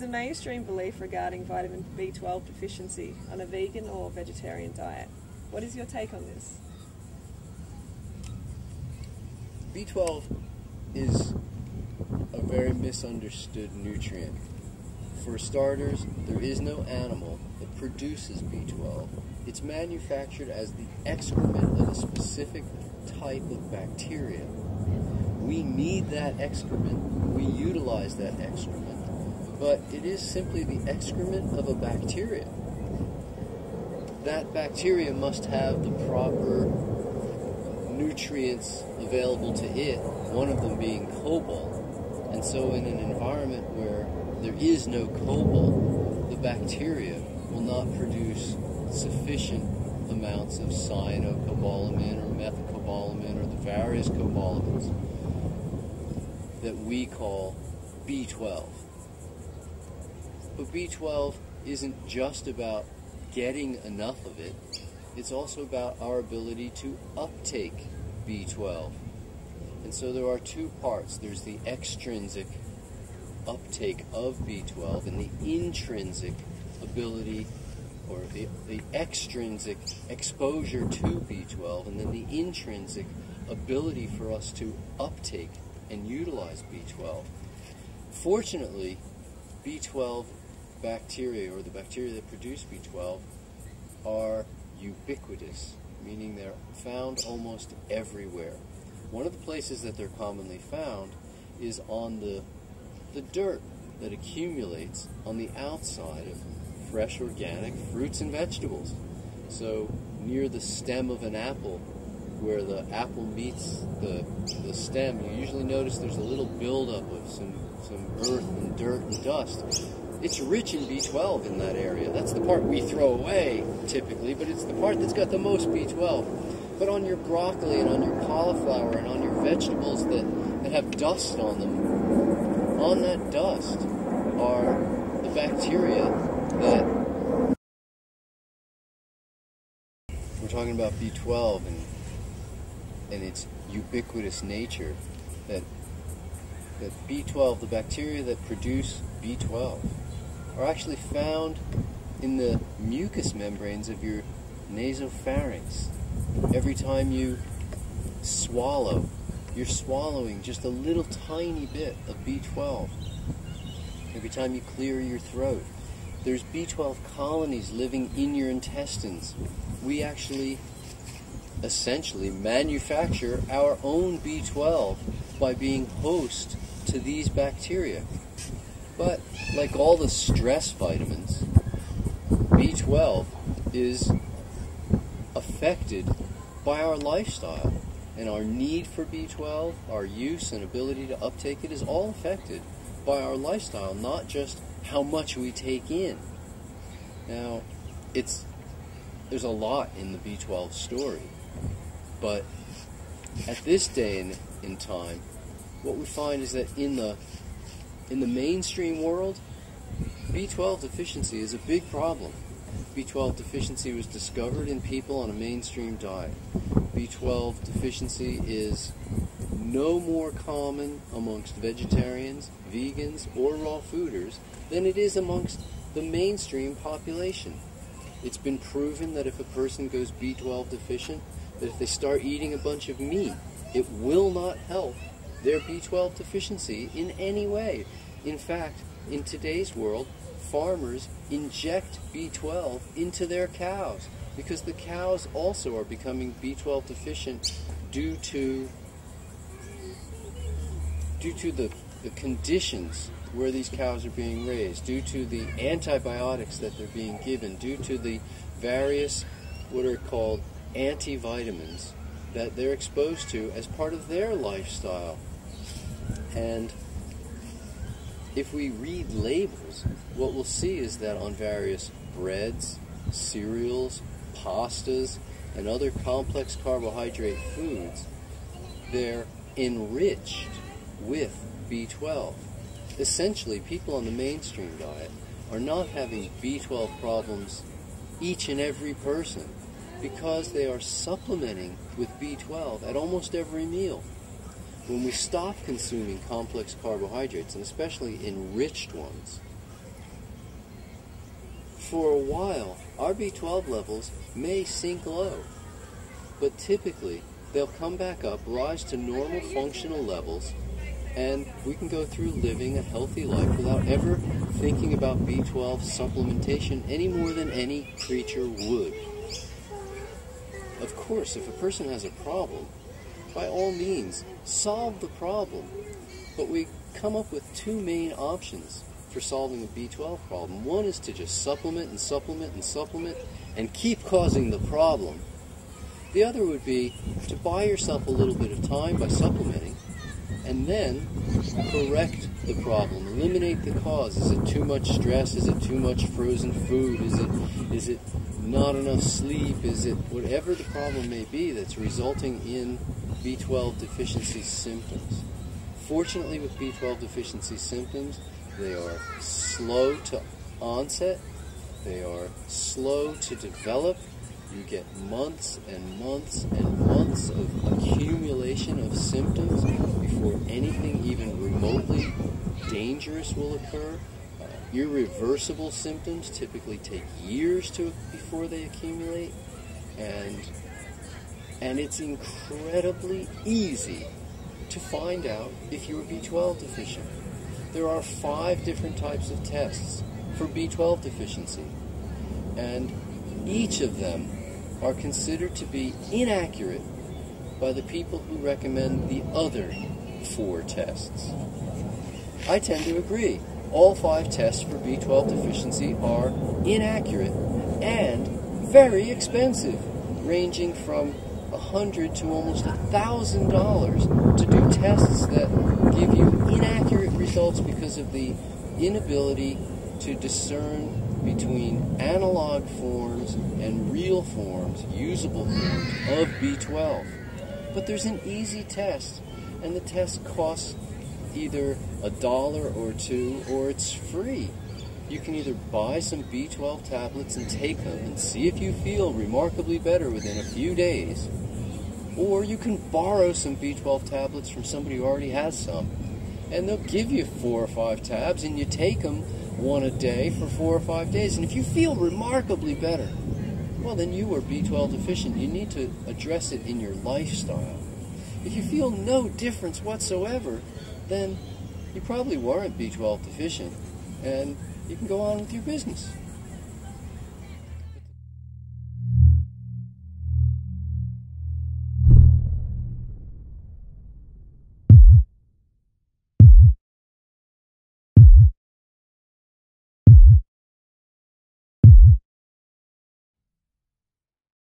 is a mainstream belief regarding vitamin B12 deficiency on a vegan or vegetarian diet. What is your take on this? B12 is a very misunderstood nutrient. For starters, there is no animal that produces B12. It's manufactured as the excrement of a specific type of bacteria. We need that excrement. We utilize that excrement. But it is simply the excrement of a bacteria. That bacteria must have the proper nutrients available to it, one of them being cobalt. And so, in an environment where there is no cobalt, the bacteria will not produce sufficient amounts of cyanocobalamin or methylcobalamin or the various cobalamins that we call B12. But B12 isn't just about getting enough of it, it's also about our ability to uptake B12. And so there are two parts there's the extrinsic uptake of B12 and the intrinsic ability or the, the extrinsic exposure to B12 and then the intrinsic ability for us to uptake and utilize B12. Fortunately, B12 bacteria or the bacteria that produce B12 are ubiquitous, meaning they're found almost everywhere. One of the places that they're commonly found is on the, the dirt that accumulates on the outside of fresh organic fruits and vegetables. So near the stem of an apple, where the apple meets the, the stem, you usually notice there's a little buildup of some, some earth and dirt and dust. It's rich in B12 in that area. That's the part we throw away typically, but it's the part that's got the most B12. But on your broccoli and on your cauliflower and on your vegetables that, that have dust on them, on that dust are the bacteria that we're talking about B12 and and its ubiquitous nature that that B12, the bacteria that produce B12, are actually found in the mucous membranes of your nasopharynx. Every time you swallow, you're swallowing just a little tiny bit of B12. Every time you clear your throat, there's B12 colonies living in your intestines. We actually essentially manufacture our own B12 by being host to these bacteria. But like all the stress vitamins, B12 is affected by our lifestyle. And our need for B12, our use and ability to uptake it is all affected by our lifestyle, not just how much we take in. Now, it's there's a lot in the B12 story, but at this day in, in time, what we find is that in the in the mainstream world, B12 deficiency is a big problem. B12 deficiency was discovered in people on a mainstream diet. B12 deficiency is no more common amongst vegetarians, vegans, or raw fooders than it is amongst the mainstream population. It's been proven that if a person goes B12 deficient, that if they start eating a bunch of meat, it will not help their B12 deficiency in any way. In fact, in today's world, farmers inject B12 into their cows because the cows also are becoming B12 deficient due to due to the, the conditions where these cows are being raised, due to the antibiotics that they're being given, due to the various what are called antivitamins that they're exposed to as part of their lifestyle. And if we read labels, what we'll see is that on various breads, cereals, pastas, and other complex carbohydrate foods, they're enriched with B12. Essentially, people on the mainstream diet are not having B12 problems each and every person because they are supplementing with B12 at almost every meal. When we stop consuming complex carbohydrates, and especially enriched ones, for a while, our B12 levels may sink low, but typically they'll come back up, rise to normal functional levels, and we can go through living a healthy life without ever thinking about B12 supplementation any more than any creature would. Of course, if a person has a problem, by all means, solve the problem. But we come up with two main options for solving a B12 problem. One is to just supplement and supplement and supplement and keep causing the problem. The other would be to buy yourself a little bit of time by supplementing and then correct the problem, eliminate the cause. Is it too much stress? Is it too much frozen food? Is it is it not enough sleep? Is it whatever the problem may be that's resulting in B12 deficiency symptoms? Fortunately, with B12 deficiency symptoms, they are slow to onset, they are slow to develop. You get months and months and months of accumulation of symptoms before anything even remotely dangerous will occur. Uh, irreversible symptoms typically take years to before they accumulate, and and it's incredibly easy to find out if you're B12 deficient. There are five different types of tests for B12 deficiency, and each of them are considered to be inaccurate by the people who recommend the other four tests. I tend to agree. All five tests for B12 deficiency are inaccurate and very expensive, ranging from a hundred to almost a thousand dollars to do tests that give you inaccurate results because of the inability to discern between analog forms and real forms, usable forms of B12. But there's an easy test, and the test costs either a dollar or two, or it's free. You can either buy some B12 tablets and take them and see if you feel remarkably better within a few days, or you can borrow some B12 tablets from somebody who already has some, and they'll give you four or five tabs, and you take them one a day for four or five days. And if you feel remarkably better, well, then you are B12 deficient. You need to address it in your lifestyle. If you feel no difference whatsoever, then you probably weren't B12 deficient, and you can go on with your business.